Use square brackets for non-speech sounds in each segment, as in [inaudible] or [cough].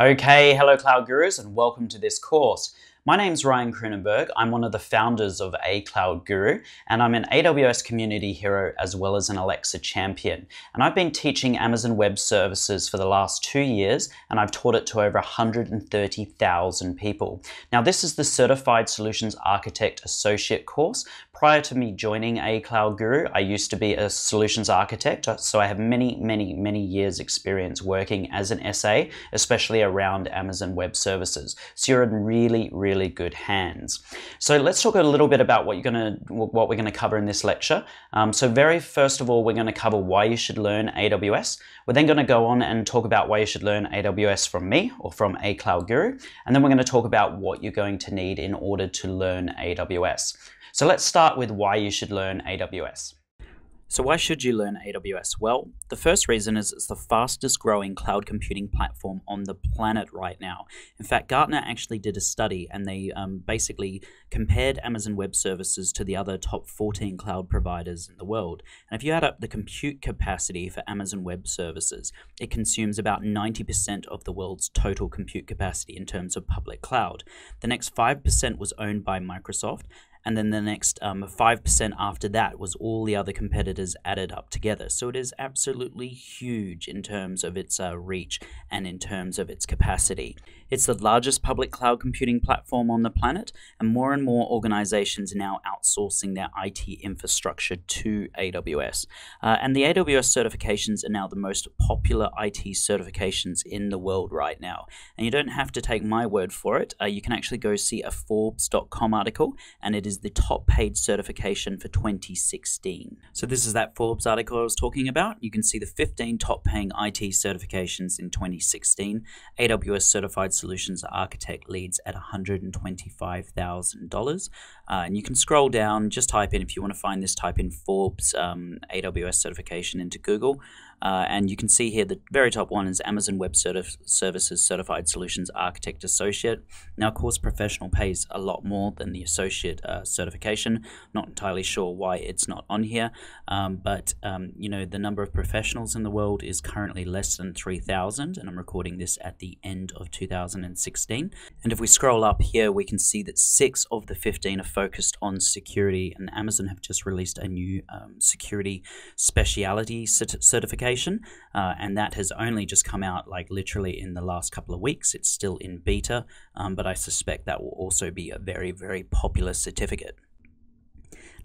Okay, hello Cloud Gurus and welcome to this course. My name is Ryan Kroonenberg. I'm one of the founders of A Cloud Guru, and I'm an AWS community hero as well as an Alexa champion. And I've been teaching Amazon Web Services for the last two years, and I've taught it to over 130,000 people. Now, this is the Certified Solutions Architect Associate course. Prior to me joining A Cloud Guru, I used to be a solutions architect, so I have many, many, many years experience working as an SA, especially around Amazon Web Services. So you're in really, really really good hands. So let's talk a little bit about what you're to what we're going to cover in this lecture. Um, so very first of all, we're going to cover why you should learn AWS. We're then going to go on and talk about why you should learn AWS from me or from A Cloud Guru, and then we're going to talk about what you're going to need in order to learn AWS. So let's start with why you should learn AWS. So, why should you learn AWS? Well, the first reason is it's the fastest growing cloud computing platform on the planet right now. In fact, Gartner actually did a study and they um, basically compared Amazon Web Services to the other top 14 cloud providers in the world. And if you add up the compute capacity for Amazon Web Services, it consumes about 90% of the world's total compute capacity in terms of public cloud. The next 5% was owned by Microsoft and then the next um, 5% after that was all the other competitors added up together. So it is absolutely huge in terms of its uh, reach and in terms of its capacity. It's the largest public cloud computing platform on the planet, and more and more organizations are now outsourcing their IT infrastructure to AWS. Uh, and the AWS certifications are now the most popular IT certifications in the world right now. And you don't have to take my word for it. Uh, you can actually go see a Forbes.com article, and it is the top paid certification for 2016. So, this is that Forbes article I was talking about. You can see the 15 top paying IT certifications in 2016. AWS certified Solutions Architect leads at $125,000. Uh, and you can scroll down, just type in, if you want to find this, type in Forbes um, AWS certification into Google. Uh, and you can see here the very top one is Amazon Web Certif- Services Certified Solutions Architect Associate. Now, of course, professional pays a lot more than the associate uh, certification. Not entirely sure why it's not on here, um, but um, you know the number of professionals in the world is currently less than 3,000, and I'm recording this at the end of 2016. And if we scroll up here, we can see that six of the 15 are focused on security, and Amazon have just released a new um, security speciality cert- certification uh, and that has only just come out like literally in the last couple of weeks. It's still in beta, um, but I suspect that will also be a very, very popular certificate.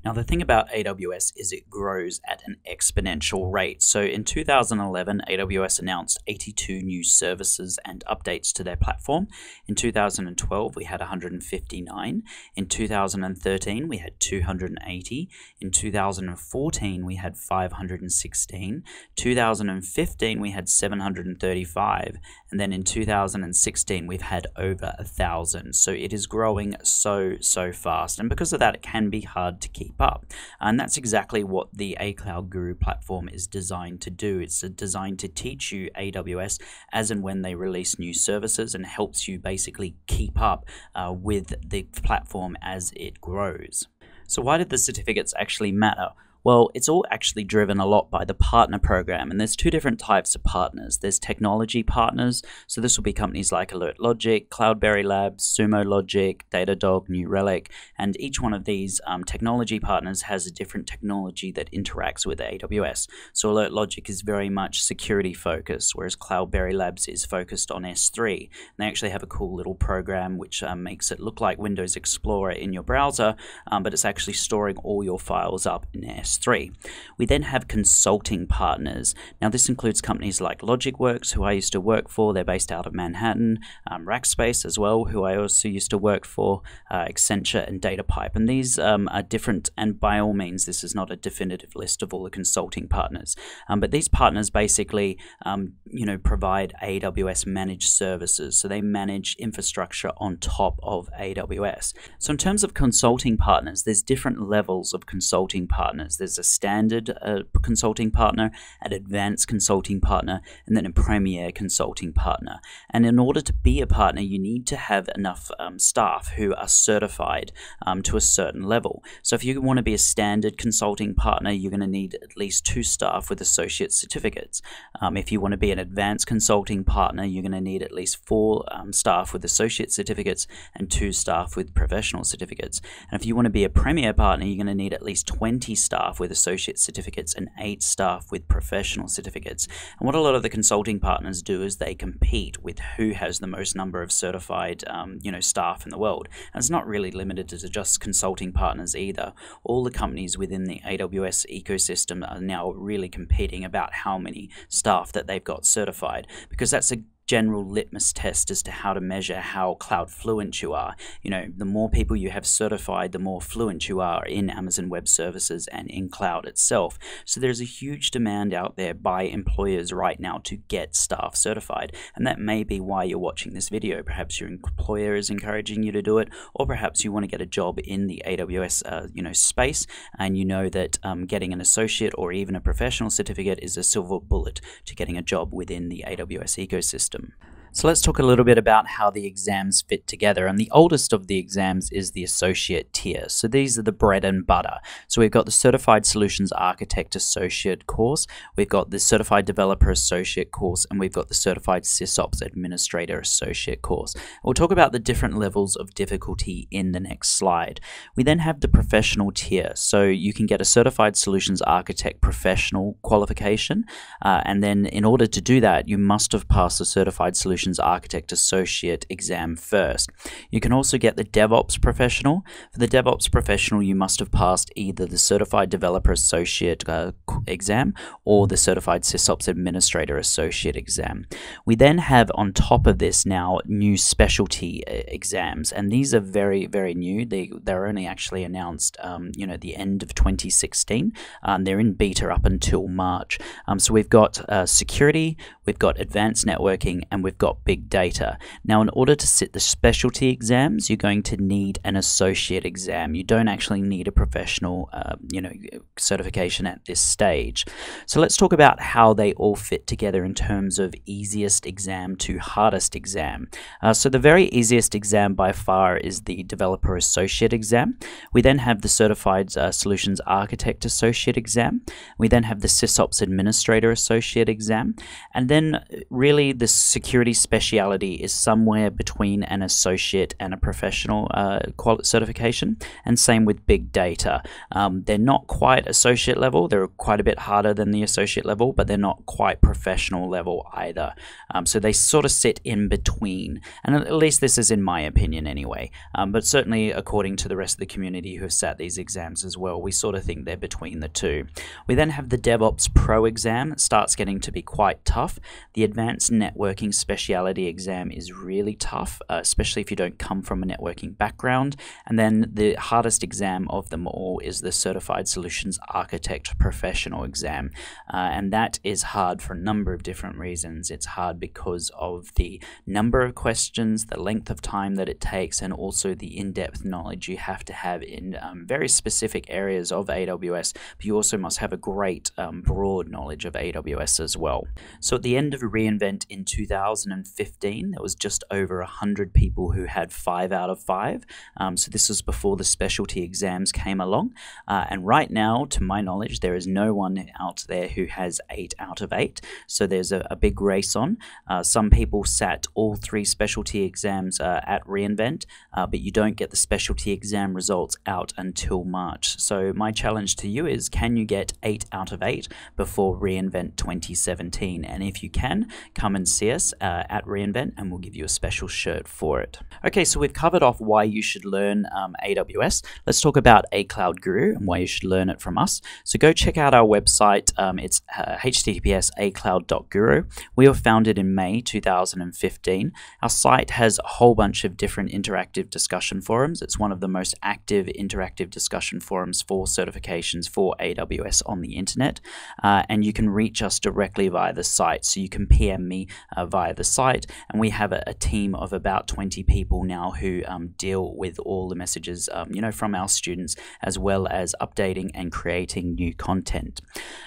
Now, the thing about AWS is it grows at an exponential rate. So in 2011, AWS announced 82 new services and updates to their platform. In 2012, we had 159. In 2013, we had 280. In 2014, we had 516. 2015, we had 735. And then in 2016, we've had over a thousand. So it is growing so, so fast. And because of that, it can be hard to keep keep up. And that's exactly what the A Cloud Guru platform is designed to do. It's designed to teach you AWS as and when they release new services and helps you basically keep up uh, with the platform as it grows. So, why did the certificates actually matter? Well, it's all actually driven a lot by the partner program, and there's two different types of partners. There's technology partners, so this will be companies like Alert Logic, Cloudberry Labs, Sumo Logic, Datadog, New Relic, and each one of these um, technology partners has a different technology that interacts with AWS. So Alert Logic is very much security focused, whereas Cloudberry Labs is focused on S3. And they actually have a cool little program which um, makes it look like Windows Explorer in your browser, um, but it's actually storing all your files up in S3. S3. We then have consulting partners. Now, this includes companies like LogicWorks, who I used to work for. They're based out of Manhattan, um, Rackspace as well, who I also used to work for, uh, Accenture and DataPipe. And these um, are different, and by all means, this is not a definitive list of all the consulting partners. Um, but these partners basically, um, you know, provide AWS managed services. So they manage infrastructure on top of AWS. So in terms of consulting partners, there's different levels of consulting partners there's a standard uh, consulting partner, an advanced consulting partner, and then a premier consulting partner. And in order to be a partner, you need to have enough um, staff who are certified um, to a certain level. So if you want to be a standard consulting partner, you're going to need at least two staff with associate certificates. Um, if you want to be an advanced consulting partner, you're going to need at least four um, staff with associate certificates and two staff with professional certificates. And if you want to be a premier partner, you're going to need at least 20 staff with associate certificates and eight staff with professional certificates. And what a lot of the consulting partners do is they compete with who has the most number of certified, um, you know, staff in the world. And it's not really limited to just consulting partners either. All the companies within the AWS ecosystem are now really competing about how many staff that they've got certified because that's a general litmus test as to how to measure how cloud fluent you are. You know, the more people you have certified, the more fluent you are in Amazon Web Services and in cloud itself. So there's a huge demand out there by employers right now to get staff certified. And that may be why you're watching this video. Perhaps your employer is encouraging you to do it, or perhaps you want to get a job in the AWS uh, you know, space and you know that um, getting an associate or even a professional certificate is a silver bullet to getting a job within the AWS ecosystem system. So let's talk a little bit about how the exams fit together. And the oldest of the exams is the associate tier. So these are the bread and butter. So we've got the Certified Solutions Architect Associate course, we've got the Certified Developer Associate course, and we've got the Certified SysOps Administrator Associate course. We'll talk about the different levels of difficulty in the next slide. We then have the professional tier. So you can get a Certified Solutions Architect Professional qualification. Uh, and then in order to do that, you must have passed the Certified Solutions Solutions Architect Associate exam first. You can also get the DevOps Professional. For the DevOps Professional, you must have passed either the Certified Developer Associate uh, exam or the Certified SysOps Administrator Associate exam. We then have on top of this now new specialty uh, exams, and these are very, very new. They, they're only actually announced, um, you know, the end of 2016. Um, they're in beta up until March. Um, so we've got uh, security, we've got advanced networking, and we've got got big data. Now, in order to sit the specialty exams, you're going to need an associate exam. You don't actually need a professional, uh, you know, certification at this stage. So let's talk about how they all fit together in terms of easiest exam to hardest exam. Uh, so the very easiest exam by far is the Developer Associate exam. We then have the Certified uh, Solutions Architect Associate exam. We then have the SysOps Administrator Associate exam. And then uh, really the Security speciality is somewhere between an associate and a professional uh, certification, and same with big data. Um, they're not quite associate level, they're quite a bit harder than the associate level, but they're not quite professional level either. Um, so they sort of sit in between, and at least this is in my opinion anyway, um, but certainly according to the rest of the community who have sat these exams as well, we sort of think they're between the two. We then have the DevOps Pro exam, it starts getting to be quite tough. The Advanced Networking Speciality speciality exam is really tough, uh, especially if you don't come from a networking background. And then the hardest exam of them all is the Certified Solutions Architect Professional exam. Uh, and that is hard for a number of different reasons. It's hard because of the number of questions, the length of time that it takes, and also the in depth knowledge you have to have in um, very specific areas of AWS. But you also must have a great um, broad knowledge of AWS as well. So at the end of reInvent in 2000, 2015, there was just over 100 people who had 5 out of 5. Um, so this was before the specialty exams came along. Uh, and right now, to my knowledge, there is no one out there who has 8 out of 8. So there's a, a big race on. Uh, some people sat all three specialty exams uh, at reInvent, uh, but you don't get the specialty exam results out until March. So my challenge to you is can you get 8 out of 8 before reInvent 2017? And if you can, come and see us uh, at reInvent and we'll give you a special shirt for it. Okay, so we've covered off why you should learn um, AWS. Let's talk about A Cloud Guru and why you should learn it from us. So go check out our website. Um, it's uh, https acloud.guru. We were founded in May 2015. Our site has a whole bunch of different interactive discussion forums. It's one of the most active interactive discussion forums for certifications for AWS on the internet. Uh, and you can reach us directly via the site. So you can PM me uh, via the site and we have a, a team of about 20 people now who um, deal with all the messages, um, you know, from our students, as well as updating and creating new content.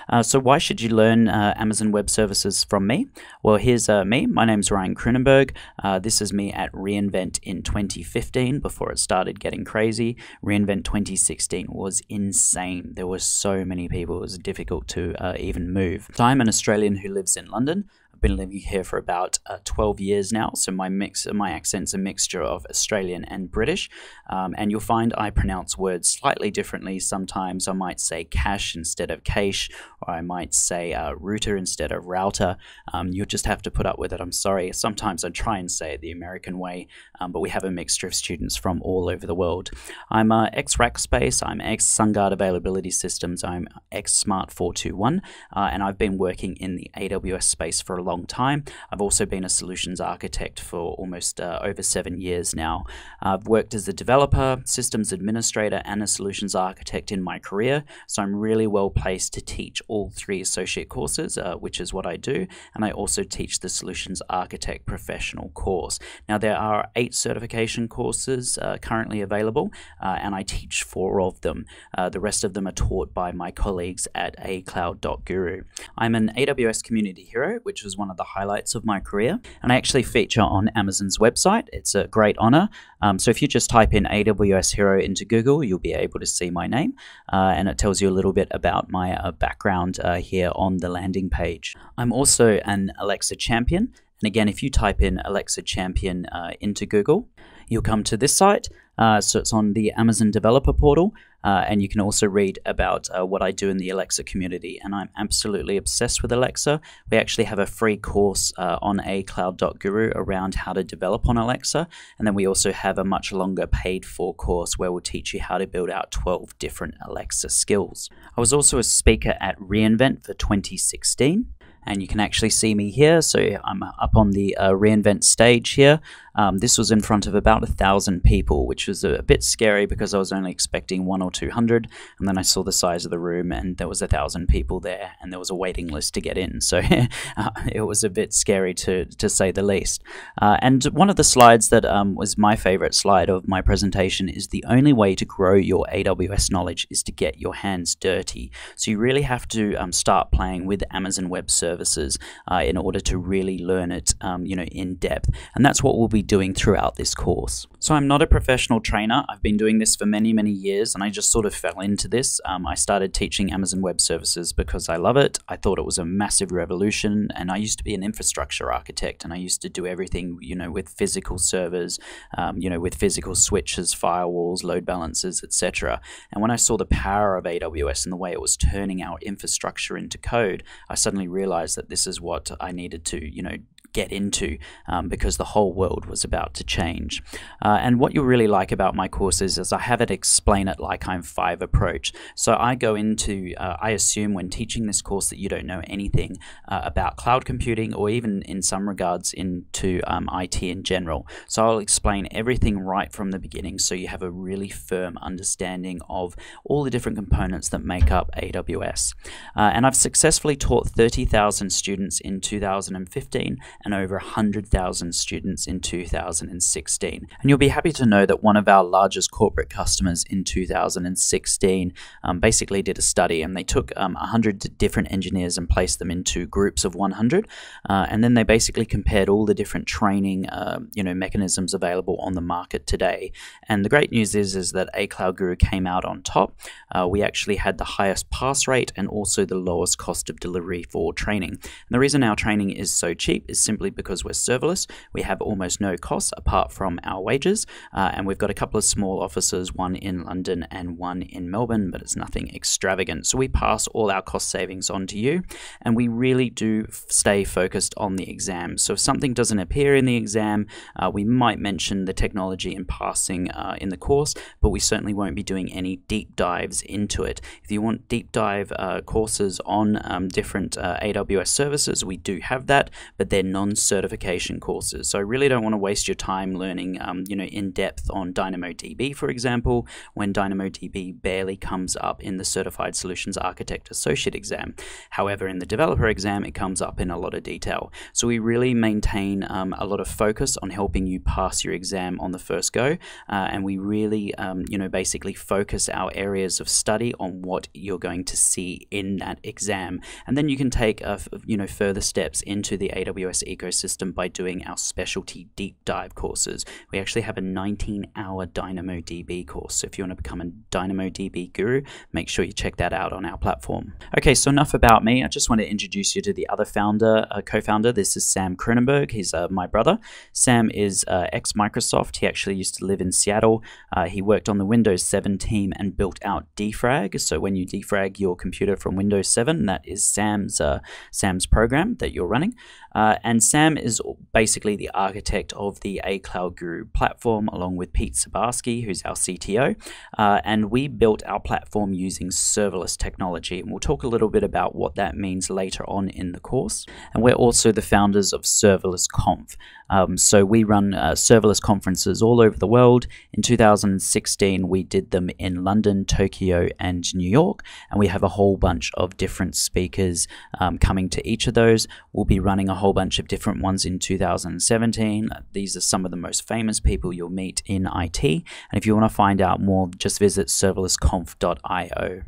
Uh, so why should you learn uh, Amazon Web Services from me? Well, here's uh, me. My name's Ryan Kroonenberg. Uh, this is me at reInvent in 2015 before it started getting crazy. reInvent 2016 was insane. There were so many people. It was difficult to uh, even move. So I'm an Australian who lives in London been living here for about uh, 12 years now, so my mix, my accent's a mixture of Australian and British, um, and you'll find I pronounce words slightly differently. Sometimes I might say cash instead of cache, or I might say uh, router instead of router. Um, you'll just have to put up with it. I'm sorry. Sometimes I try and say it the American way, um, but we have a mixture of students from all over the world. I'm uh, ex Rackspace, I'm ex SunGard Availability Systems, I'm ex Smart 421, uh, and I've been working in the AWS space for a long long time. I've also been a solutions architect for almost uh, over seven years now. I've worked as a developer, systems administrator, and a solutions architect in my career, so I'm really well placed to teach all three associate courses, uh, which is what I do, and I also teach the solutions architect professional course. Now, there are eight certification courses uh, currently available, uh, and I teach four of them. Uh, the rest of them are taught by my colleagues at acloud.guru. I'm an AWS community hero, which was one of the highlights of my career. And I actually feature on Amazon's website. It's a great honor. Um, so if you just type in AWS Hero into Google, you'll be able to see my name. Uh, and it tells you a little bit about my uh, background uh, here on the landing page. I'm also an Alexa champion. And again, if you type in Alexa champion uh, into Google, you'll come to this site. Uh, so it's on the Amazon Developer Portal, uh, and you can also read about uh, what I do in the Alexa community. And I'm absolutely obsessed with Alexa. We actually have a free course uh, on acloud.guru around how to develop on Alexa, and then we also have a much longer paid for course where we'll teach you how to build out 12 different Alexa skills. I was also a speaker at reInvent for 2016 and you can actually see me here. So I'm up on the uh, reInvent stage here. Um, this was in front of about a thousand people, which was a, a, bit scary because I was only expecting one or two hundred, and then I saw the size of the room, and there was a thousand people there, and there was a waiting list to get in. So [laughs] uh, it was a bit scary to to say the least. Uh, and one of the slides that um, was my favorite slide of my presentation is the only way to grow your AWS knowledge is to get your hands dirty. So you really have to um, start playing with Amazon Web Services uh, in order to really learn it, um, you know, in depth, and that's what we'll be doing throughout this course. So I'm not a professional trainer. I've been doing this for many, many years, and I just sort of fell into this. Um, I started teaching Amazon Web Services because I love it. I thought it was a massive revolution, and I used to be an infrastructure architect, and I used to do everything, you know, with physical servers, um, you know, with physical switches, firewalls, load balancers, etc. And when I saw the power of AWS and the way it was turning our infrastructure into code, I suddenly realized that this is what I needed to, you know, get into um, because the whole world was about to change. Uh, and what you really like about my courses is I have it explain it like I'm five approach. So I go into, uh, I assume when teaching this course that you don't know anything uh, about cloud computing or even in some regards into um, IT in general. So I'll explain everything right from the beginning so you have a really firm understanding of all the different components that make up AWS. Uh, and I've successfully taught 30,000 students in 2015 and over 100,000 students in 2016. And you'll be happy to know that one of our largest corporate customers in 2016 um, basically did a study and they took um, 100 different engineers and placed them into groups of 100. Uh, and then they basically compared all the different training uh, you know, mechanisms available on the market today. And the great news is, is that A Cloud Guru came out on top. Uh, we actually had the highest pass rate and also the lowest cost of delivery for training. And the reason our training is so cheap is simply because we're serverless. We have almost no costs apart from our wages, uh, and we've got a couple of small offices, one in London and one in Melbourne, but it's nothing extravagant. So we pass all our cost savings on to you, and we really do stay focused on the exam. So if something doesn't appear in the exam, uh, we might mention the technology in passing uh, in the course, but we certainly won't be doing any deep dives into it. If you want deep dive uh, courses on um, different uh, AWS services, we do have that, but they're not on certification courses. So I really don't want to waste your time learning, um, you know, in depth on DynamoDB, for example, when DynamoDB barely comes up in the Certified Solutions Architect Associate exam. However, in the developer exam, it comes up in a lot of detail. So we really maintain um, a lot of focus on helping you pass your exam on the first go, uh, and we really, um, you know, basically focus our areas of study on what you're going to see in that exam, and then you can take, you know, further steps into the AWS ecosystem by doing our specialty deep dive courses. We actually have a 19-hour DynamoDB course, so if you want to become a DynamoDB guru, make sure you check that out on our platform. Okay, so enough about me. I just want to introduce you to the other founder, uh, co-founder. This is Sam Kroonenberg. He's uh, my brother. Sam is uh, ex-Microsoft. He actually used to live in Seattle. Uh, he worked on the Windows 7 team and built out defrag. So when you defrag your computer from Windows 7, that is Sam's uh, Sam's program that you're running. Uh, and Sam is basically the architect of the A Cloud Guru platform, along with Pete Sbarski, who's our CTO. Uh, and we built our platform using serverless technology. And we'll talk a little bit about what that means later on in the course. And we're also the founders of Serverless Conf. Um, so we run uh, serverless conferences all over the world. In 2016, we did them in London, Tokyo, and New York. And we have a whole bunch of different speakers um, coming to each of those. We'll be running a whole bunch of different ones in 2017. These are some of the most famous people you'll meet in IT. And if you want to find out more, just visit serverlessconf.io.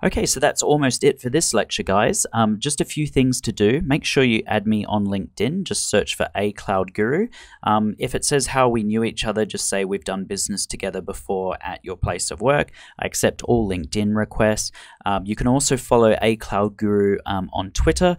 Okay, so that's almost it for this lecture, guys. Um, just a few things to do. Make sure you add me on LinkedIn. Just search for A Cloud Guru. Um, if it says how we knew each other, just say we've done business together before at your place of work. I accept all LinkedIn requests. Um, you can also follow A Cloud Guru um, on Twitter.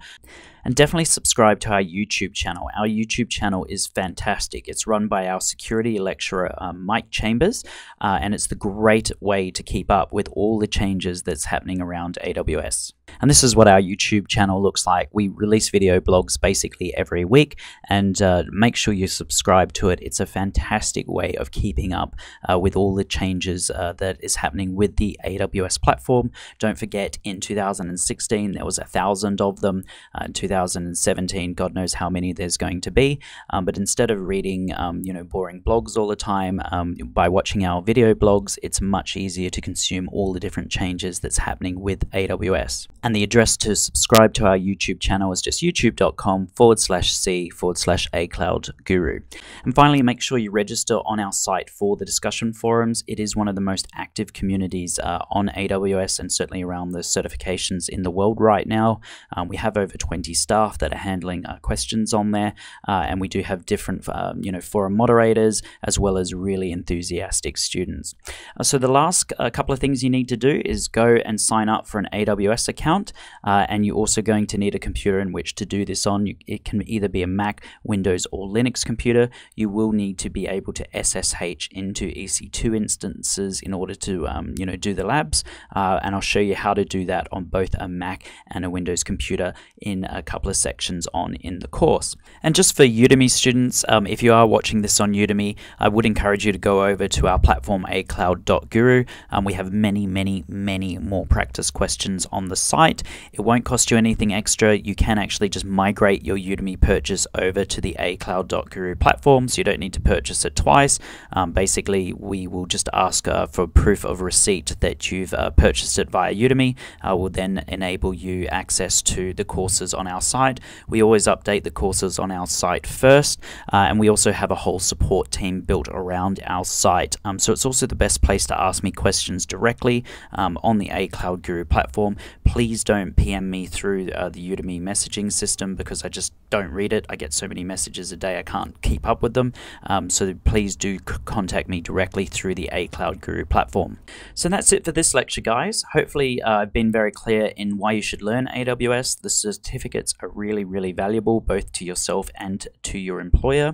And definitely subscribe to our YouTube channel. Our YouTube channel is fantastic. It's run by our security lecturer, um, Mike Chambers, uh, and it's the great way to keep up with all the changes that's happening around AWS. And this is what our YouTube channel looks like. We release video blogs basically every week, and uh, make sure you subscribe to it. It's a fantastic way of keeping up uh, with all the changes uh, that is happening with the AWS platform. Don't forget, in 2016, there was a thousand of them. Uh, in 2017, God knows how many there's going to be. Um, but instead of reading, um, you know, boring blogs all the time, um, by watching our video blogs, it's much easier to consume all the different changes that's happening with AWS. And the address to subscribe to our YouTube channel is just youtube.com forward slash C forward slash A Cloud Guru. And finally, make sure you register on our site for the discussion forums. It is one of the most active communities uh, on AWS and certainly around the certifications in the world right now. Um, we have over 20 staff that are handling uh, questions on there, uh, and we do have different, um, you know, forum moderators as well as really enthusiastic students. Uh, so the last uh, couple of things you need to do is go and sign up for an AWS account account, uh, and you're also going to need a computer in which to do this on. You, it can either be a Mac, Windows, or Linux computer. You will need to be able to SSH into EC2 instances in order to, um, you know, do the labs. Uh, and I'll show you how to do that on both a Mac and a Windows computer in a couple of sections on in the course. And just for Udemy students, um, if you are watching this on Udemy, I would encourage you to go over to our platform acloud.guru. Um, we have many, many, many more practice questions on the site. It won't cost you anything extra. You can actually just migrate your Udemy purchase over to the acloud.guru platform, so you don't need to purchase it twice. Um, basically, we will just ask uh, for proof of receipt that you've uh, purchased it via Udemy. Uh, will then enable you access to the courses on our site. We always update the courses on our site first, uh, and we also have a whole support team built around our site. Um, so it's also the best place to ask me questions directly um, on the A Cloud Guru platform. Please please don't PM me through uh, the Udemy messaging system because I just don't read it. I get so many messages a day, I can't keep up with them. Um, so please do contact me directly through the A Cloud Guru platform. So that's it for this lecture, guys. Hopefully, uh, I've been very clear in why you should learn AWS. The certificates are really, really valuable both to yourself and to your employer.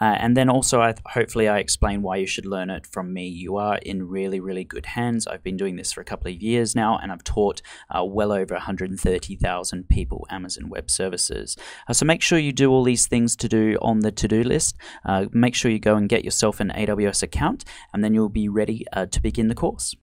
Uh, and then also, I hopefully, I explain why you should learn it from me. You are in really, really good hands. I've been doing this for a couple of years now, and I've taught uh, well well over 130,000 people Amazon Web Services. Uh, so make sure you do all these things to do on the to do list. Uh, make sure you go and get yourself an AWS account, and then you'll be ready uh, to begin the course.